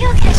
you okay?